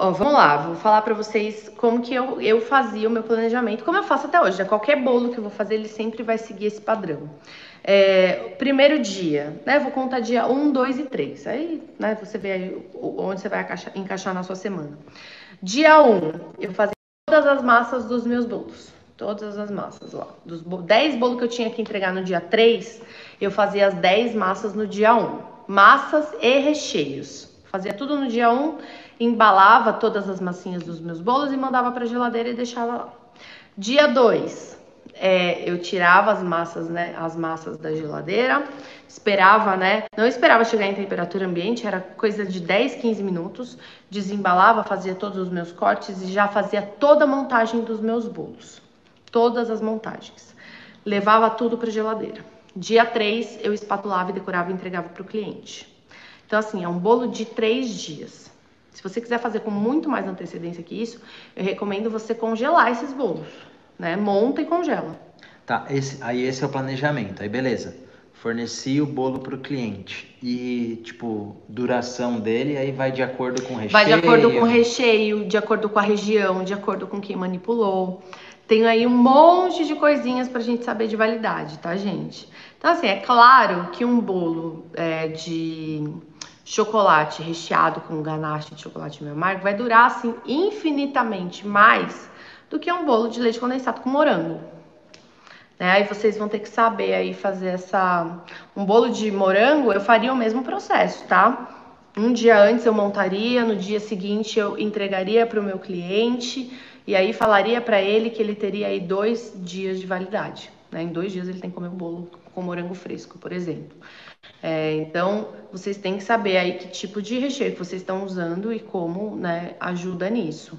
Ó, vamos lá, vou falar para vocês como que eu, eu fazia o meu planejamento, como eu faço até hoje. Né? Qualquer bolo que eu vou fazer, ele sempre vai seguir esse padrão. É, primeiro dia, né? Vou contar dia 1, 2 e 3. Aí, né, você vê aí onde você vai encaixar, encaixar na sua semana. Dia 1, eu fazia todas as massas dos meus bolos. Todas as massas lá. Dos 10 bolos que eu tinha que entregar no dia 3, eu fazia as 10 massas no dia 1. Massas e recheios. Fazia tudo no dia 1, embalava todas as massinhas dos meus bolos e mandava para geladeira e deixava lá. Dia 2, é, eu tirava as massas, né, as massas da geladeira, esperava, né, não esperava chegar em temperatura ambiente, era coisa de 10, 15 minutos, desembalava, fazia todos os meus cortes e já fazia toda a montagem dos meus bolos todas as montagens. Levava tudo para geladeira. Dia 3, eu espatulava e decorava e entregava para o cliente. Então, assim, é um bolo de três dias. Se você quiser fazer com muito mais antecedência que isso, eu recomendo você congelar esses bolos, né? Monta e congela. Tá, esse, aí esse é o planejamento, aí beleza. Forneci o bolo para o cliente e, tipo, duração dele aí vai de acordo com o recheio? Vai de acordo com o recheio, de acordo com a região, de acordo com quem manipulou. Tenho aí um monte de coisinhas pra gente saber de validade, tá, gente? Então, assim, é claro que um bolo é, de chocolate recheado com ganache de chocolate meio amargo vai durar, assim, infinitamente mais do que um bolo de leite condensado com morango. Né? Aí vocês vão ter que saber aí fazer essa... Um bolo de morango, eu faria o mesmo processo, tá? Um dia antes eu montaria, no dia seguinte eu entregaria para o meu cliente e aí falaria para ele que ele teria aí dois dias de validade. Né? Em dois dias ele tem que comer o bolo com morango fresco, por exemplo. É, então, vocês têm que saber aí que tipo de recheio vocês estão usando e como né, ajuda nisso.